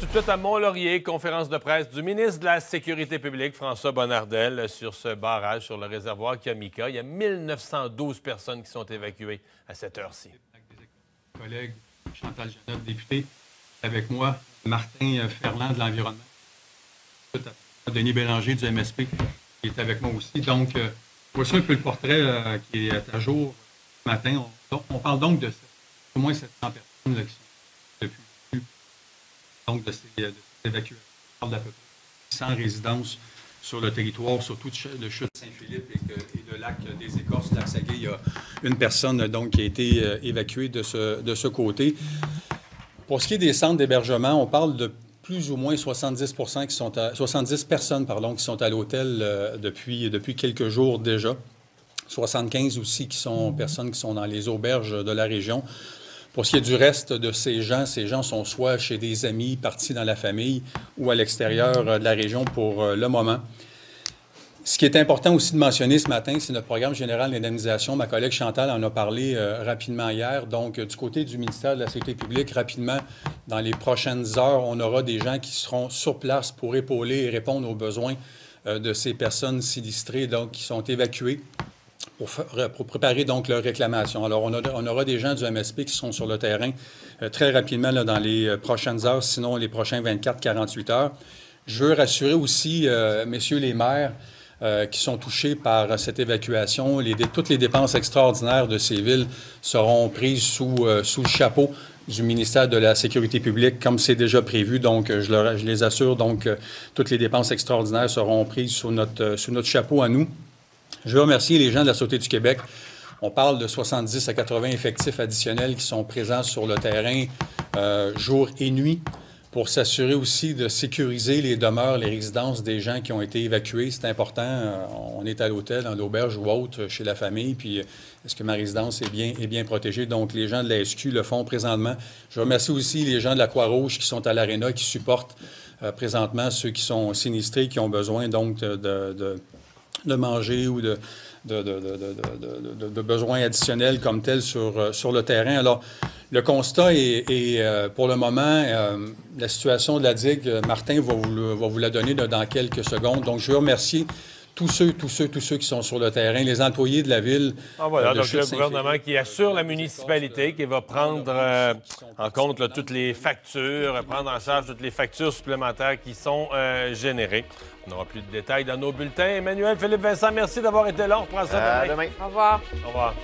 Tout de suite à Mont-Laurier, conférence de presse du ministre de la Sécurité publique, François Bonnardel, sur ce barrage sur le réservoir Kamika. Il y a 1912 personnes qui sont évacuées à cette heure-ci. Collègue Chantal Janot, député, avec moi, Martin Ferland de l'Environnement, Denis Bélanger du MSP, qui est avec moi aussi. Donc, euh, voici un peu le portrait euh, qui est à jour ce matin. On, parle donc de au moins 700 personnes là, qui sont donc de ces, de ces évacuations. On parle d'à peu près 100 résidences sur le territoire, surtout le chute Saint-Philippe et, le lac des Écorces, lac Saguet. Il y a une personne donc qui a été euh, évacuée de ce, de ce côté. Pour ce qui est des centres d'hébergement, on parle de plus ou moins 70, qui sont à, 70 personnes pardon, qui sont à l'hôtel euh, depuis, depuis quelques jours déjà. 75 aussi qui sont personnes qui sont dans les auberges de la région. Pour ce qui est du reste de ces gens, ces gens sont soit chez des amis, partis dans la famille ou à l'extérieur de la région pour euh, le moment. Ce qui est important aussi de mentionner ce matin, c'est notre programme général d'indemnisation. Ma collègue Chantal en a parlé euh, rapidement hier. Donc, du côté du ministère de la Sécurité publique, rapidement, dans les prochaines heures, on aura des gens qui seront sur place pour épauler et répondre aux besoins euh, de ces personnes sinistrées, donc qui sont évacuées pour, préparer donc leur réclamation. Alors, on, aura des gens du MSP qui sont sur le terrain euh, très rapidement dans les euh, prochaines heures, sinon les prochains 24-48 heures. Je veux rassurer aussi, euh, messieurs les maires, qui sont touchés par cette évacuation. Toutes les dépenses extraordinaires de ces villes seront prises sous, le chapeau du ministère de la Sécurité publique, comme c'est déjà prévu. Donc, je, les assure, donc, toutes les dépenses extraordinaires seront prises sous notre chapeau à nous. Je veux remercier les gens de la Sûreté du Québec. On parle de 70 à 80 effectifs additionnels qui sont présents sur le terrain euh, jour et nuit pour s'assurer aussi de sécuriser les demeures, les résidences des gens qui ont été évacués. C'est important. Euh, on est à l'hôtel, dans l'auberge ou autre, chez la famille, puis euh, est-ce que ma résidence est bien, est bien protégée? Donc, les gens de la SQ le font présentement. Je remercie aussi les gens de la Croix-Rouge qui sont à l'Arena, qui supportent présentement ceux qui sont sinistrés, qui ont besoin donc de manger ou de, de, besoins additionnels comme tels sur, euh, sur le terrain. Alors, le constat est, euh, pour le moment, euh, la situation de la digue, Martin va vous, va vous la donner dans quelques secondes. Donc, je veux remercier tous ceux, tous ceux, tous ceux qui sont sur le terrain, les employés de la ville. Ah, voilà, donc le gouvernement qui assure la municipalité, qui va prendre en compte toutes les factures, prendre en charge toutes les factures supplémentaires qui sont générées. On n'aura plus de détails dans nos bulletins. Emmanuel, Philippe Vincent, merci d'avoir été là. On reprend ça demain. Au revoir. Au revoir.